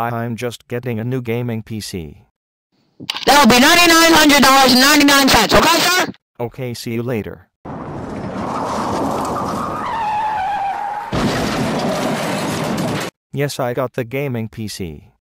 Hi, I'm just getting a new gaming PC. That'll be $9,900.99, okay, sir? Okay, see you later. Yes, I got the gaming PC.